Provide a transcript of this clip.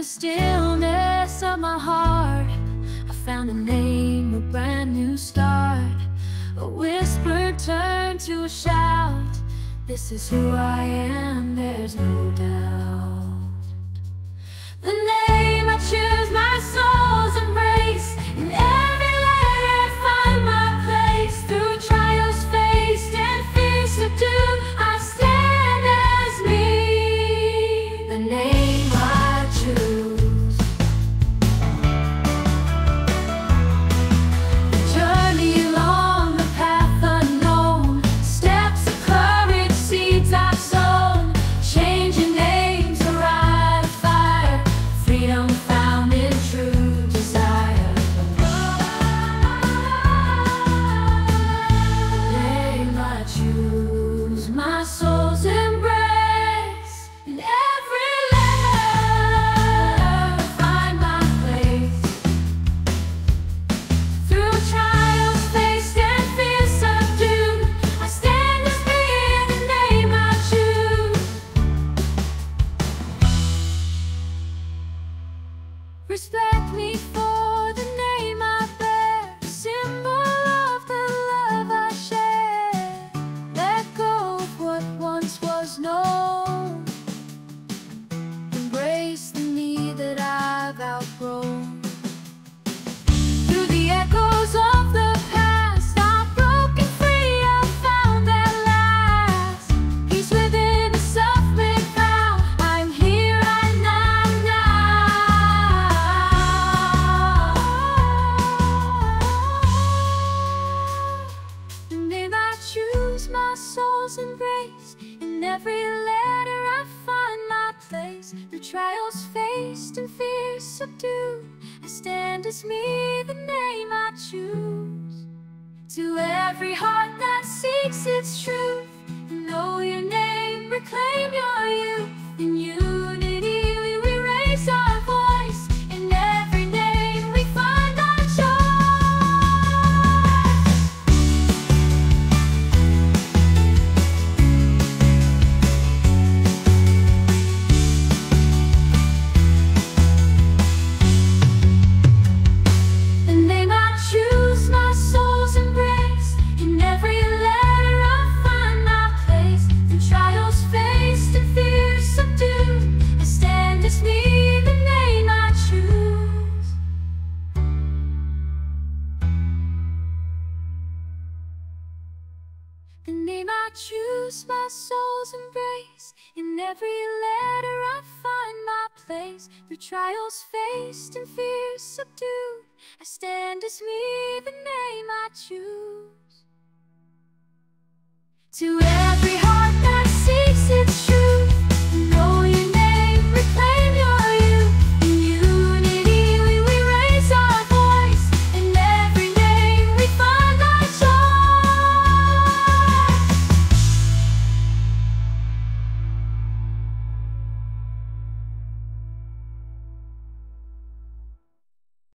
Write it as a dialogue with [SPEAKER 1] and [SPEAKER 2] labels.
[SPEAKER 1] the stillness of my heart, I found a name, a brand new start. A whisper turned to a shout. This is who I am, there's no doubt. Respect me soul's embrace. In every letter, I find my place. Through trials faced and fears subdued, I stand as me, the name I choose. To every heart that seeks its truth, know your name, reclaim your youth. In unity, The name I choose, my soul's embrace. In every letter, I find my place. Through trials faced and fears subdued, I stand as me, the name I choose. To